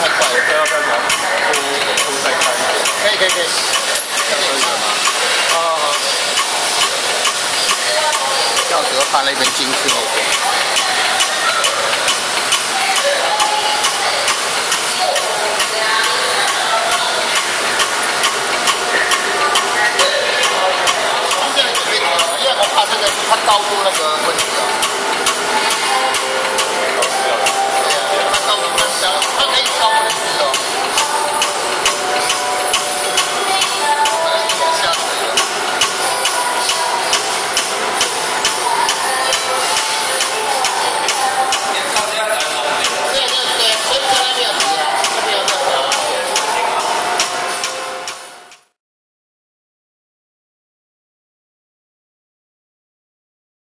太快了，不要不要，再快可以。可以可以可以。翻了一根筋去那边。现准备？因为我怕这个它高度那。